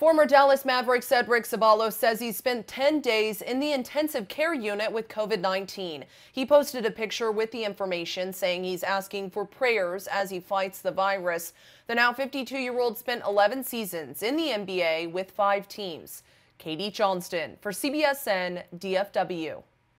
Former Dallas Maverick Cedric Ceballos says he spent 10 days in the intensive care unit with COVID 19. He posted a picture with the information saying he's asking for prayers as he fights the virus. The now 52 year old spent 11 seasons in the NBA with five teams. Katie Johnston for CBSN DFW.